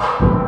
you.